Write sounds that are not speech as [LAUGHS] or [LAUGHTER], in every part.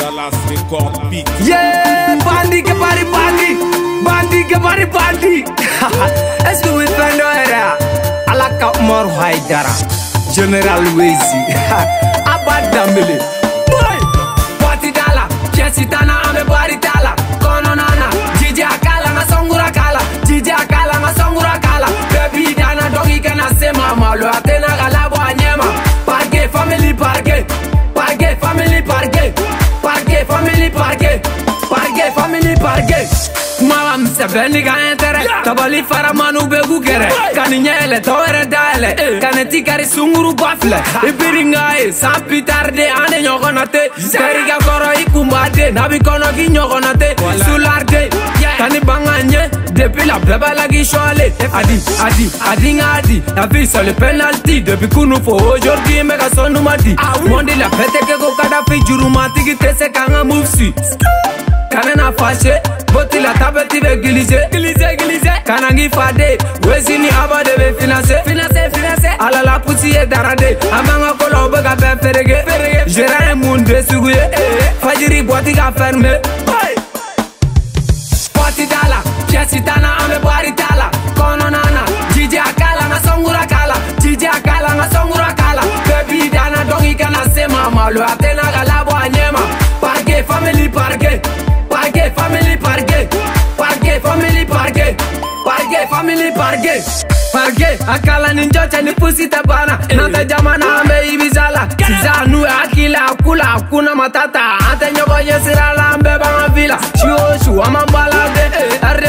Dallas Record Beat. Yeah, bandi. Que pari bandi, bandi que pari bandi. Est-ce que vous? Alaka Omar Haidara, General Wezi, [LAUGHS] Abad Dambele. Boy, Wati Dala, Jesse Tana, Ame Bari Dala, Kono Nana, Jiji Akala, nga Songura Kala, Jiji Akala, nga Songura Kala, Baby Dana, Dogi Kana Sema, Malo Atena Galabo Anyema, Parque, Family Parque, Parque, Family Parque, Family Parque, Parque, Family Parque. Kuma mi sɛbɛ ni ka intérêt tabali faramanu bɛ k'u kɛrɛ ka nin ɲɛ yɛlɛ tɔ wɛrɛ dayɛlɛ ka ne ti kari sunguru ba filɛ i biri nga ye sans plus tarder an de ɲɔgɔnna tɛ terikɛ kɔrɔ i kun b'a den n'a bi kɔnɔ k'i ɲɔgɔnna tɛ sularde ka ni banga ɲɛ depuis la b'a la sɔɔle adi adi adi adi. La vie c'est le penalty. Depuis kunu fo aujourd'hui n bɛ ka sɔnnu ma di ah mondi la bɛɛ tɛ kɛ ko kadafi jurumatigi tɛ se k'an ka move si. Kana na fâché. Boti la tabeti be glissé. Glissé glissé. Kana ngi fade wesi ni aba de be financé. Financé financé. Ah Ala la pusi ye darade amanga kolo be ka be ferege ferege gérant mun de suguye eh. fajiri boti ka fermé. Poti banga songura kala. Bebi dana dongi kana sema malo atena galabo anyema parke family parke. Parke family parke. Parke family parke. Parke family parke. Parke akala ni njocha ni pusi tabana nata jamana ambe ibizala sizanu akila akula hakuna matata. Ate nyogonye sirala ambe banga vila shuo shuo amambala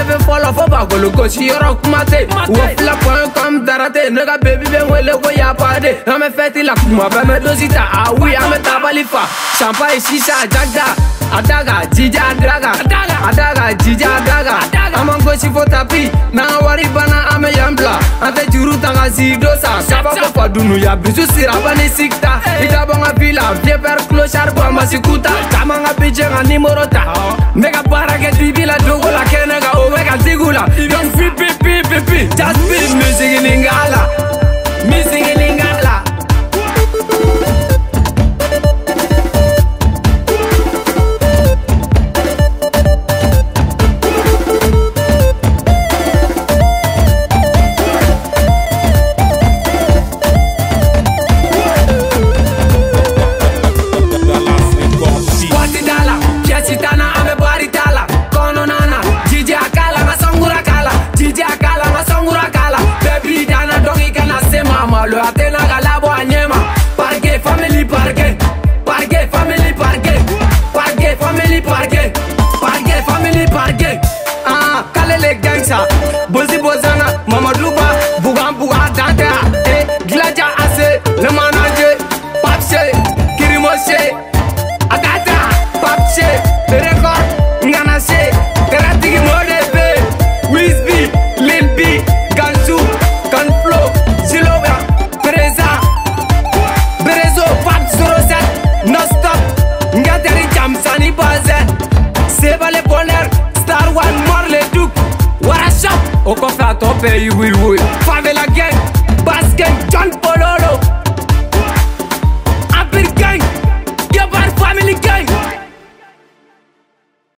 ne bɛ fɔ la fɔ bagologosi yɔrɔ kuma tɛ wo fila kɔɲɔ kan dara tɛ ne ka bebi bɛ n wele ko yapade an bɛ fɛti la kuma bɛɛ mɛ dosi ta a wi an bɛ tabali fa sanpa ye sisa jagda a daga jija a daga a daga jija a daga an b'an gosi fo tapi n'an wari banna an bɛ yan bila an tɛ juru ta ka si do san kabako fa dunuya bisu siraba ni sigita i ta bɔ n ka bi la vieux père clochard bɔn ma si kuta caman ka bi jɛ n ka nimoro ta n bɛ ka baara kɛ dibi pi Buzi, bozão au coffre à ton pays, oui, oui, Favela Gang, Bass Gang, John Polo,